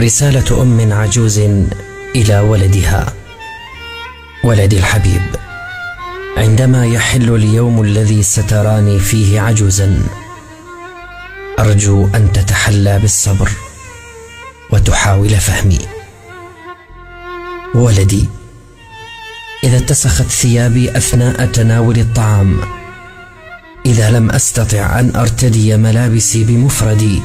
رسالة أم عجوز إلى ولدها ولدي الحبيب. عندما يحل اليوم الذي ستراني فيه عجوزا أرجو أن تتحلى بالصبر وتحاول فهمي. ولدي إذا اتسخت ثيابي أثناء تناول الطعام إذا لم أستطع أن أرتدي ملابسي بمفردي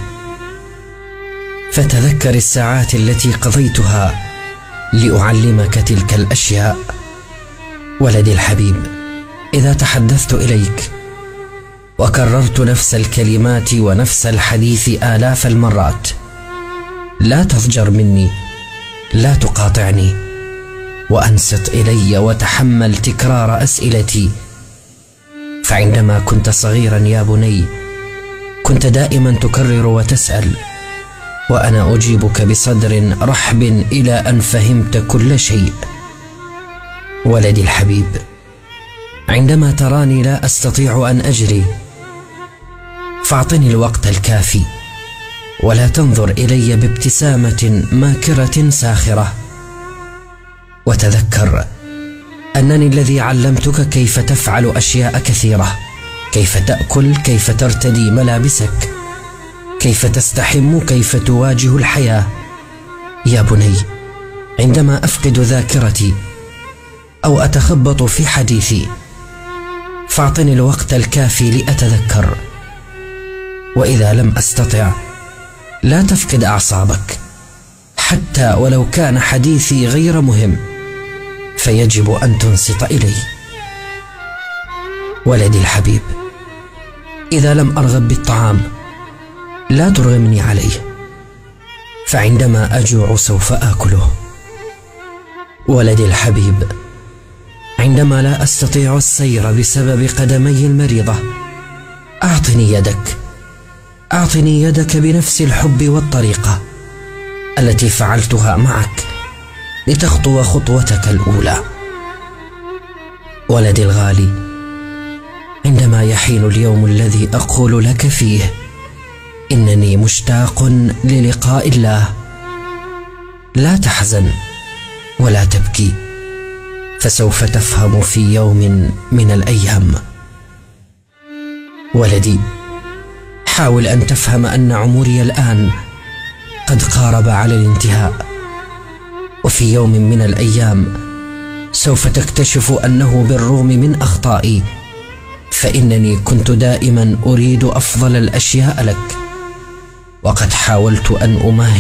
فتذكر الساعات التي قضيتها لأعلمك تلك الأشياء. ولدي الحبيب إذا تحدثت إليك وكررت نفس الكلمات ونفس الحديث آلاف المرات لا تضجر مني لا تقاطعني وأنصت إلي وتحمل تكرار أسئلتي. فعندما كنت صغيرا يا بني كنت دائما تكرر وتسأل وأنا أجيبك بصدر رحب إلى أن فهمت كل شيء. ولدي الحبيب عندما تراني لا أستطيع أن أجري فاعطني الوقت الكافي ولا تنظر إلي بابتسامة ماكرة ساخرة. وتذكر أنني الذي علمتك كيف تفعل أشياء كثيرة كيف تأكل كيف ترتدي ملابسك. كيف تستحم كيف تواجه الحياة؟ يا بني عندما أفقد ذاكرتي أو أتخبط في حديثي فاعطني الوقت الكافي لأتذكر. وإذا لم أستطع لا تفقد أعصابك. حتى ولو كان حديثي غير مهم فيجب أن تنصت الي ولدي الحبيب إذا لم أرغب بالطعام لا ترغمني عليه. فعندما أجوع سوف آكله. ولدي الحبيب عندما لا أستطيع السير بسبب قدمي المريضة أعطني يدك. أعطني يدك بنفس الحب والطريقة التي فعلتها معك لتخطو خطوتك الأولى. ولدي الغالي عندما يحين اليوم الذي أقول لك فيه إنني مشتاق للقاء الله. لا تحزن ولا تبكي فسوف تفهم في يوم من الأيام. ولدي حاول أن تفهم أن عمري الآن قد قارب على الانتهاء. وفي يوم من الأيام سوف تكتشف أنه بالرغم من أخطائي فإنني كنت دائما أريد أفضل الأشياء لك. وقد حاولت أن اماهي